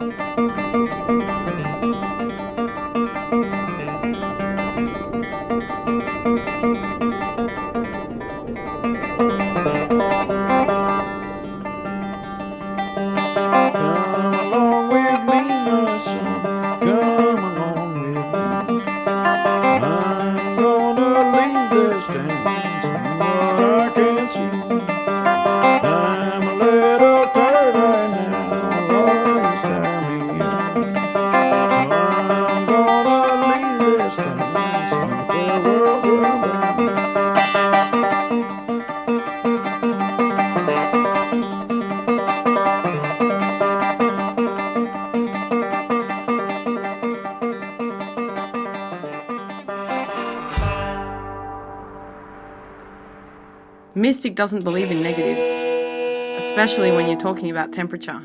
Música Mystic doesn't believe in negatives, especially when you're talking about temperature.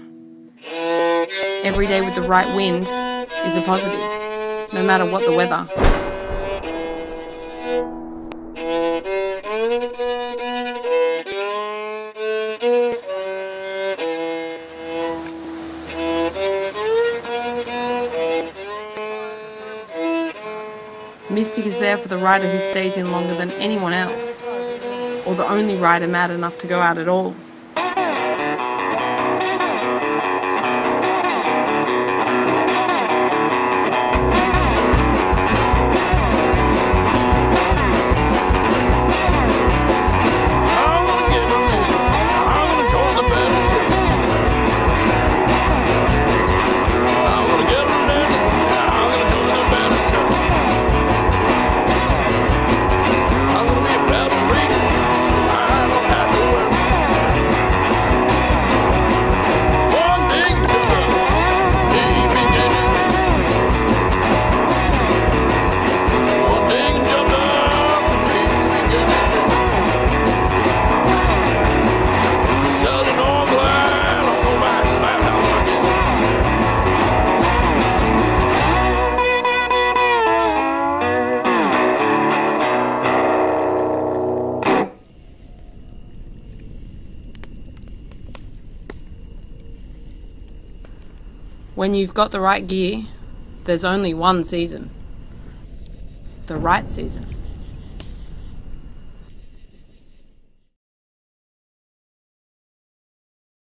Every day with the right wind is a positive, no matter what the weather. Mystic is there for the rider who stays in longer than anyone else, or the only rider mad enough to go out at all. When you've got the right gear, there's only one season. The right season.